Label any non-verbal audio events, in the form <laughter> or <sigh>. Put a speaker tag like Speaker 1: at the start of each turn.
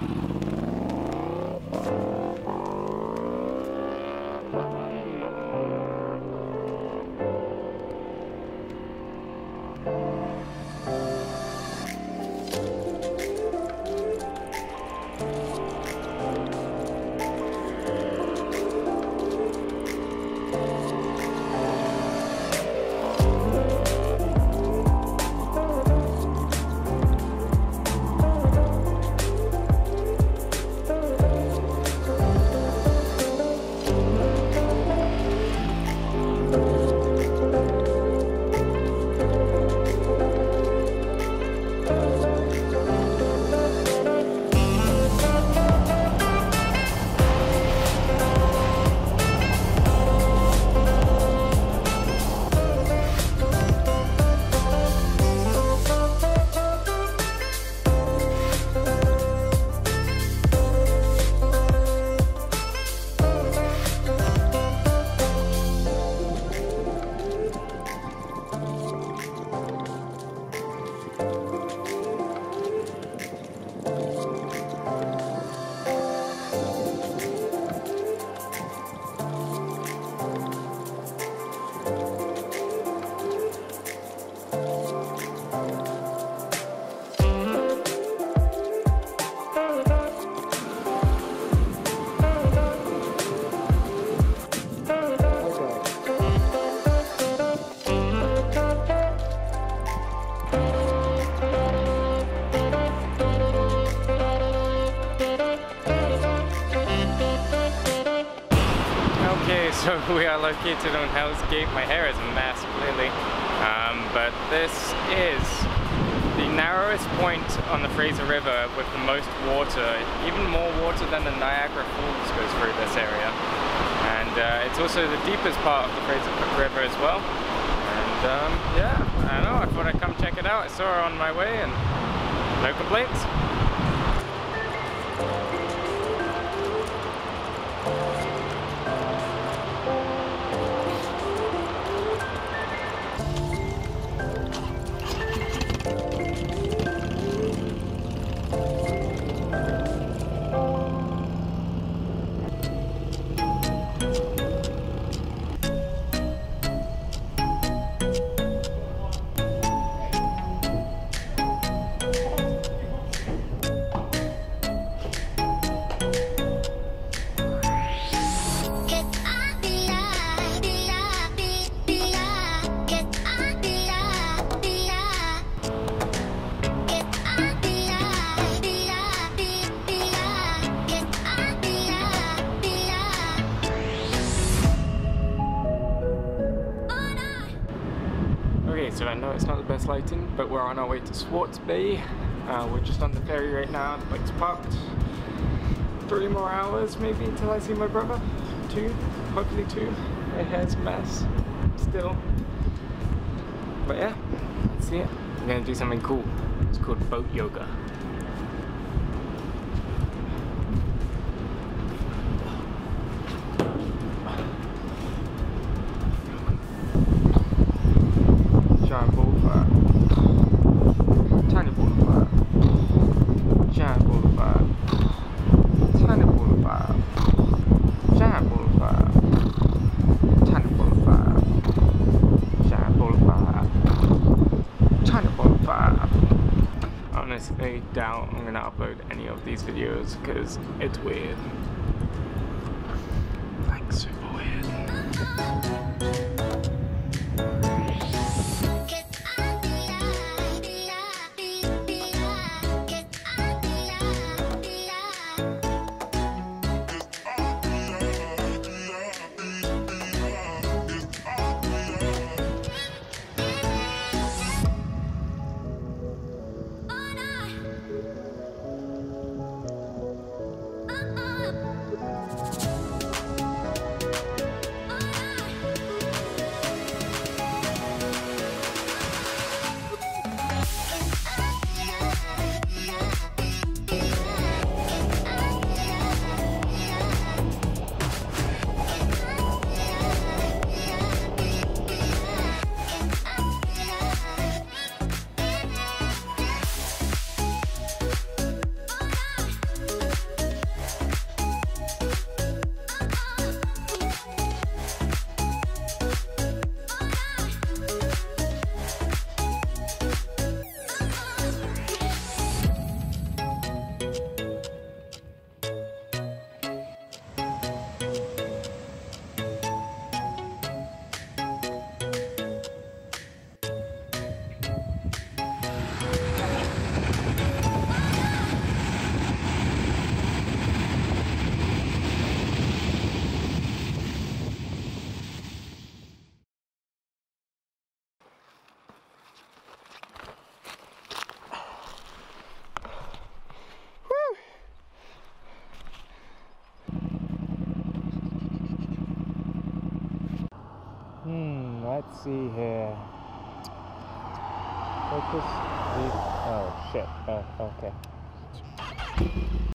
Speaker 1: Okay, so <laughs> we are located on Hell's Gate. My hair is a mess, clearly. Um, but this is the narrowest point on the Fraser River with the most water. Even more water than the Niagara Falls goes through this area. And uh, it's also the deepest part of the Fraser River as well. And um, yeah, I know, I thought I'd come check it out. I saw her on my way and no complaints. I know it's not the best lighting, but we're on our way to Swartz Bay. Uh, we're just on the ferry right now, the bike's parked. Three more hours maybe until I see my brother. Two, hopefully two. My hair's a mess, still. But yeah, see it. I'm gonna do something cool. It's called boat yoga. Honestly, doubt I'm gonna upload any of these videos because it's weird. Like Hmm, let's see here. Focus. Oh shit. Oh, okay.